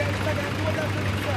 está ganhando, duas.